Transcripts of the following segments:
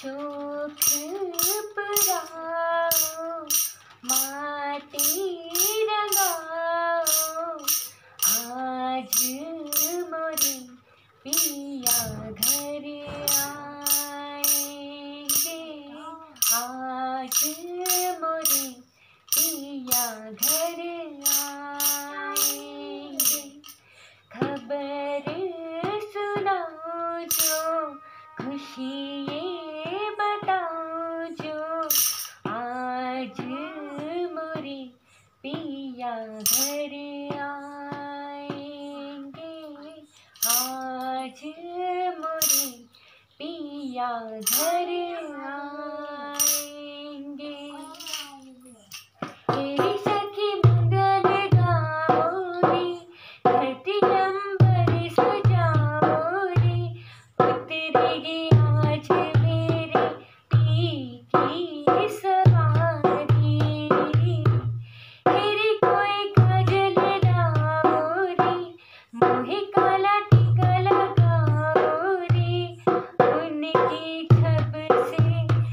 चोख पुराओ माटी आज मोरे पिया घर आज मोरे पिया घर आएँगे। पिया घर आएँगे आज मोरे पिया घर आएँगे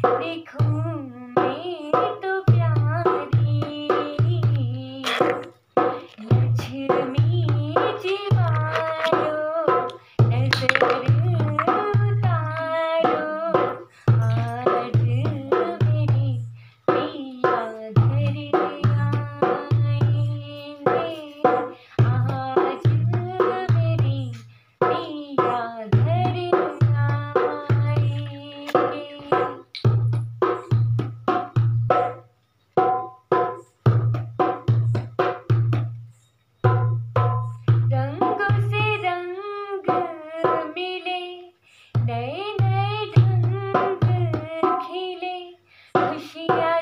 देखूँ मैं तो प्यारी yeah.